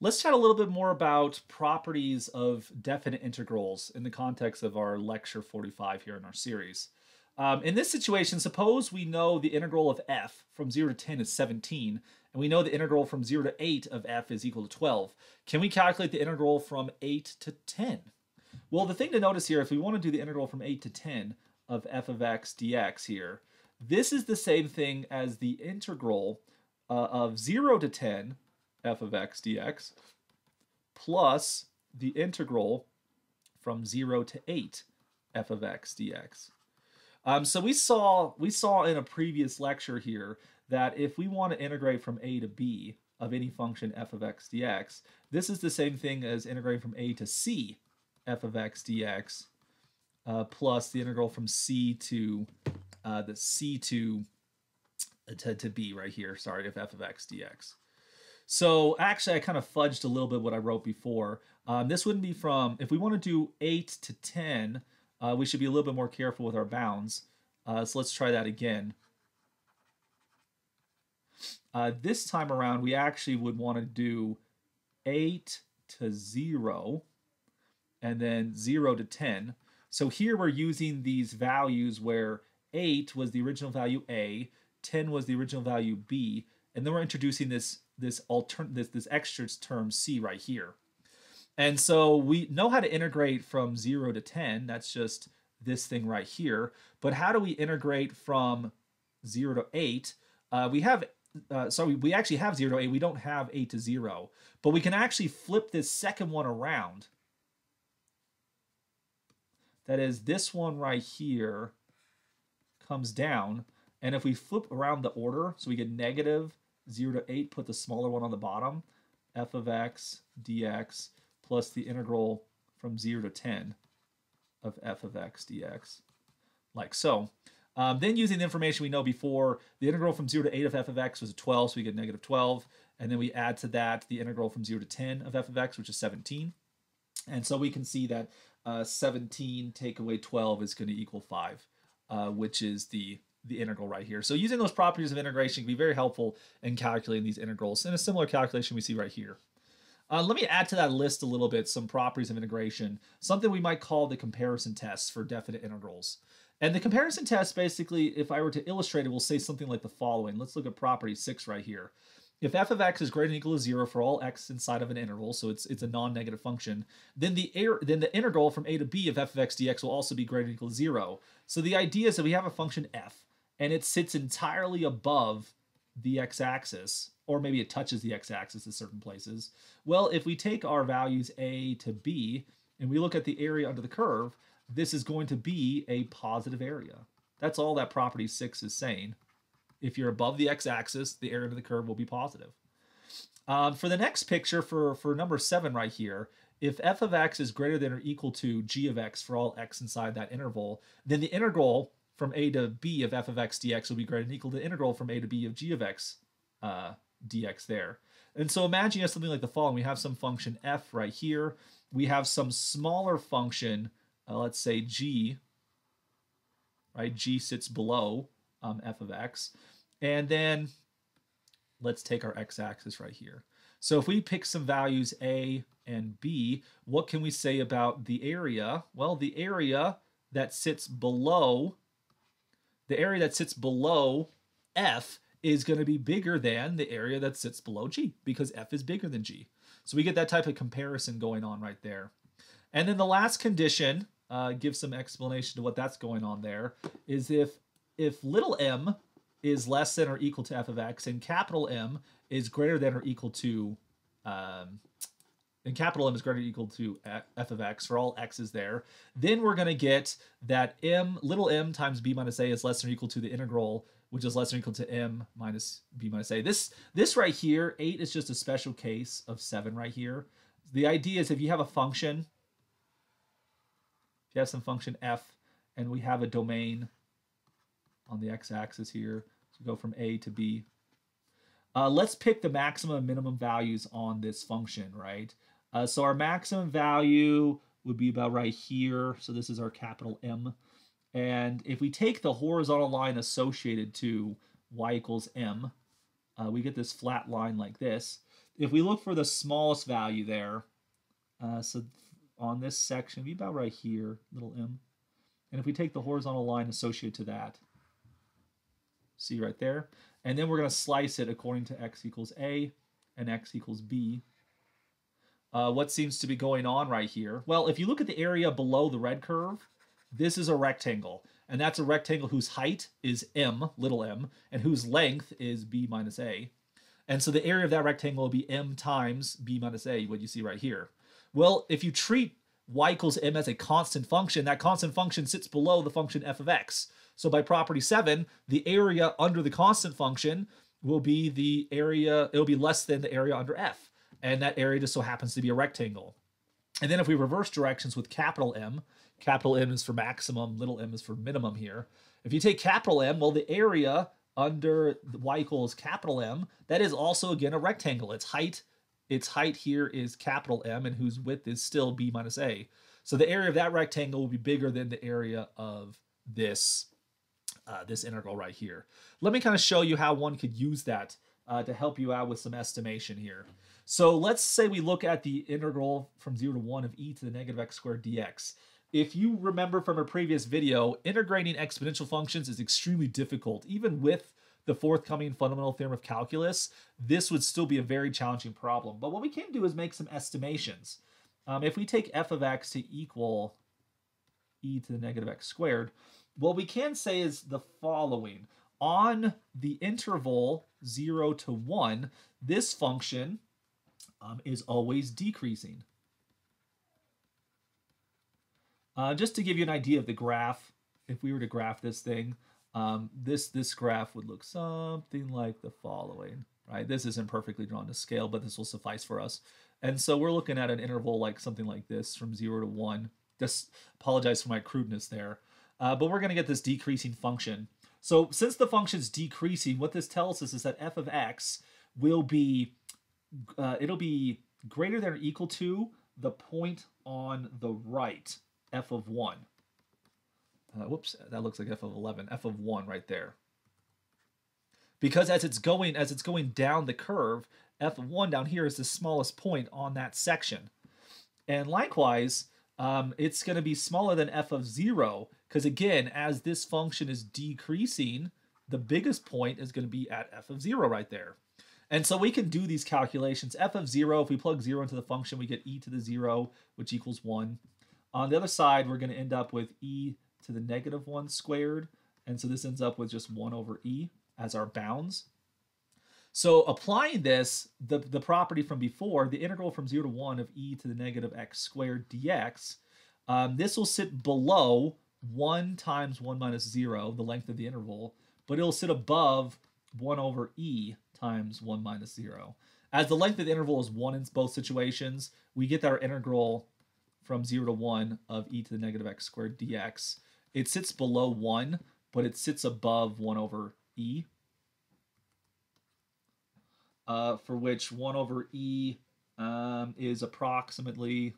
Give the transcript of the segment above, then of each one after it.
Let's chat a little bit more about properties of definite integrals in the context of our lecture 45 here in our series. Um, in this situation, suppose we know the integral of f from 0 to 10 is 17, and we know the integral from 0 to 8 of f is equal to 12. Can we calculate the integral from 8 to 10? Well, the thing to notice here, if we want to do the integral from 8 to 10 of f of x dx here, this is the same thing as the integral uh, of 0 to 10 f of x dx plus the integral from 0 to 8 f of x dx. Um, so we saw we saw in a previous lecture here that if we want to integrate from a to b of any function f of x dx, this is the same thing as integrating from a to c f of x dx uh, plus the integral from c to uh, the c to, uh, to to b right here. Sorry, of f of x dx. So actually, I kind of fudged a little bit what I wrote before. Um, this wouldn't be from, if we want to do 8 to 10, uh, we should be a little bit more careful with our bounds. Uh, so let's try that again. Uh, this time around, we actually would want to do 8 to 0, and then 0 to 10. So here we're using these values where 8 was the original value A, 10 was the original value B, and then we're introducing this this altern this this extra term c right here. And so we know how to integrate from 0 to 10. That's just this thing right here. But how do we integrate from 0 to 8? Uh, we have, uh, sorry, we actually have 0 to 8. We don't have 8 to 0. But we can actually flip this second one around. That is, this one right here comes down. And if we flip around the order, so we get negative 0 to 8, put the smaller one on the bottom, f of x dx plus the integral from 0 to 10 of f of x dx, like so. Um, then using the information we know before, the integral from 0 to 8 of f of x was 12, so we get negative 12. And then we add to that the integral from 0 to 10 of f of x, which is 17. And so we can see that uh, 17 take away 12 is going to equal 5, uh, which is the the integral right here. So using those properties of integration can be very helpful in calculating these integrals in a similar calculation we see right here. Uh, let me add to that list a little bit some properties of integration, something we might call the comparison test for definite integrals. And the comparison test, basically, if I were to illustrate it, will say something like the following. Let's look at property 6 right here. If f of x is greater than or equal to 0 for all x inside of an interval, so it's it's a non-negative function, then the air, then the integral from a to b of f of x dx will also be greater than or equal to 0. So the idea is that we have a function f, and it sits entirely above the x-axis, or maybe it touches the x-axis at certain places. Well, if we take our values a to b, and we look at the area under the curve, this is going to be a positive area. That's all that property 6 is saying. If you're above the x-axis, the area under the curve will be positive. Um, for the next picture, for, for number 7 right here, if f of x is greater than or equal to g of x for all x inside that interval, then the integral from a to b of f of x dx will be greater than equal to the integral from a to b of g of x uh, dx there. And so imagine you have something like the following. We have some function f right here. We have some smaller function, uh, let's say g, right? g sits below um, f of x. And then let's take our x-axis right here. So if we pick some values a and b, what can we say about the area? Well, the area that sits below the area that sits below F is going to be bigger than the area that sits below G because F is bigger than G. So we get that type of comparison going on right there. And then the last condition, uh, gives some explanation to what that's going on there, is if if little m is less than or equal to f of x and capital M is greater than or equal to um, and capital M is greater or equal to f of x for all x's there, then we're going to get that m, little m times b minus a is less than or equal to the integral, which is less than or equal to m minus b minus a. This, this right here, 8 is just a special case of 7 right here. The idea is if you have a function, if you have some function f, and we have a domain on the x-axis here, so go from a to b, uh, let's pick the maximum and minimum values on this function, right? Uh, so our maximum value would be about right here. So this is our capital M. And if we take the horizontal line associated to y equals m, uh, we get this flat line like this. if we look for the smallest value there, uh, so on this section, be about right here, little m. And if we take the horizontal line associated to that, see right there, and then we're going to slice it according to x equals a and x equals b. Uh, what seems to be going on right here? Well, if you look at the area below the red curve, this is a rectangle. And that's a rectangle whose height is m, little m, and whose length is b minus a. And so the area of that rectangle will be m times b minus a, what you see right here. Well, if you treat y equals m as a constant function, that constant function sits below the function f of x. So by property 7, the area under the constant function will be the area, it'll be less than the area under f. And that area just so happens to be a rectangle. And then if we reverse directions with capital M, capital M is for maximum, little m is for minimum here. If you take capital M, well, the area under y equals capital M, that is also again a rectangle. Its height, its height here is capital M, and whose width is still b minus a. So the area of that rectangle will be bigger than the area of this uh, this integral right here. Let me kind of show you how one could use that uh, to help you out with some estimation here. So let's say we look at the integral from 0 to 1 of e to the negative x squared dx. If you remember from a previous video, integrating exponential functions is extremely difficult. Even with the forthcoming fundamental theorem of calculus, this would still be a very challenging problem. But what we can do is make some estimations. Um, if we take f of x to equal e to the negative x squared, what we can say is the following. On the interval 0 to 1, this function um, is always decreasing. Uh, just to give you an idea of the graph, if we were to graph this thing, um, this this graph would look something like the following, right? This isn't perfectly drawn to scale, but this will suffice for us. And so we're looking at an interval like something like this from 0 to 1. Just apologize for my crudeness there. Uh, but we're going to get this decreasing function. So since the function's decreasing, what this tells us is that f of x will be, uh, it'll be greater than or equal to the point on the right f of 1. Uh, whoops, that looks like f of 11, f of 1 right there. Because as it's going as it's going down the curve, f of 1 down here is the smallest point on that section. And likewise, um, it's going to be smaller than f of 0 because again, as this function is decreasing, the biggest point is going to be at f of 0 right there. And so we can do these calculations. f of 0, if we plug 0 into the function, we get e to the 0, which equals 1. On the other side, we're going to end up with e to the negative 1 squared. And so this ends up with just 1 over e as our bounds. So applying this, the, the property from before, the integral from 0 to 1 of e to the negative x squared dx, um, this will sit below 1 times 1 minus 0, the length of the interval, but it'll sit above 1 over e times 1 minus 0. As the length of the interval is 1 in both situations, we get our integral from 0 to 1 of e to the negative x squared dx. It sits below 1, but it sits above 1 over e, uh, for which 1 over e um, is approximately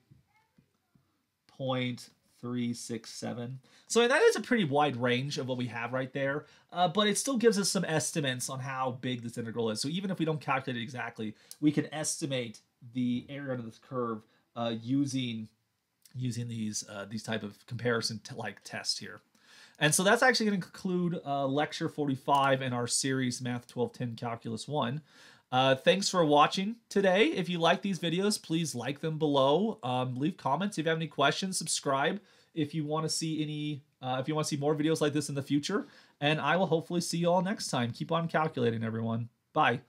0.367. So that is a pretty wide range of what we have right there, uh, but it still gives us some estimates on how big this integral is. So even if we don't calculate it exactly, we can estimate the area under this curve uh, using using these uh, these type of comparison like tests here. And so that's actually going to conclude uh, lecture 45 in our series Math 1210 Calculus 1. Uh, thanks for watching today. If you like these videos, please like them below. Um, leave comments if you have any questions. Subscribe if you want to see any, uh, if you want to see more videos like this in the future. And I will hopefully see you all next time. Keep on calculating, everyone. Bye.